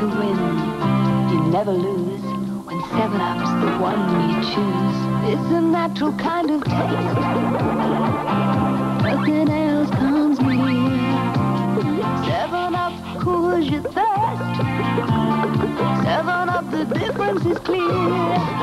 to win. You never lose when Seven Up's the one you choose. It's a natural kind of taste. Nothing else comes near. Seven Up cools your thirst. Seven Up, the difference is clear.